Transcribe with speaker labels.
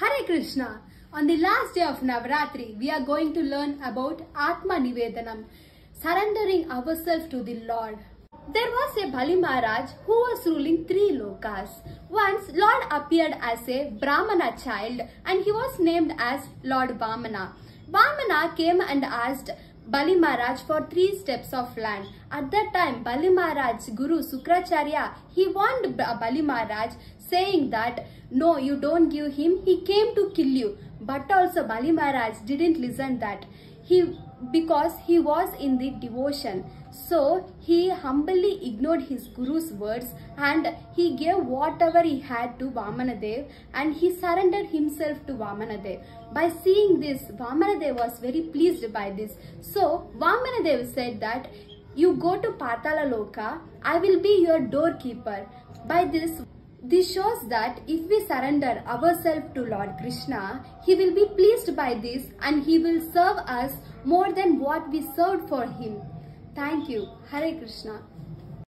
Speaker 1: Hare Krishna. On the last day of Navaratri, we are going to learn about Atma Nivedanam, surrendering ourselves to the Lord. There was a Bali Maharaj who was ruling three lokas. Once, Lord appeared as a Brahmana child and he was named as Lord Vamana. Vamana came and asked Bali Maharaj for three steps of land. At that time, Bali Maharaj, Guru Sukracharya, he warned Bali Maharaj saying that no, you don't give him, he came to kill you. But also Bali Maharaj didn't listen that. He because he was in the devotion. So he humbly ignored his guru's words and he gave whatever he had to Vamanadev and he surrendered himself to Vamanadev. By seeing this, Vamanadev was very pleased by this. So Vamanadev said that you go to Patala Loka, I will be your doorkeeper. By this, this shows that if we surrender ourselves to Lord Krishna, He will be pleased by this and He will serve us more than what we served for Him. Thank you. Hare Krishna.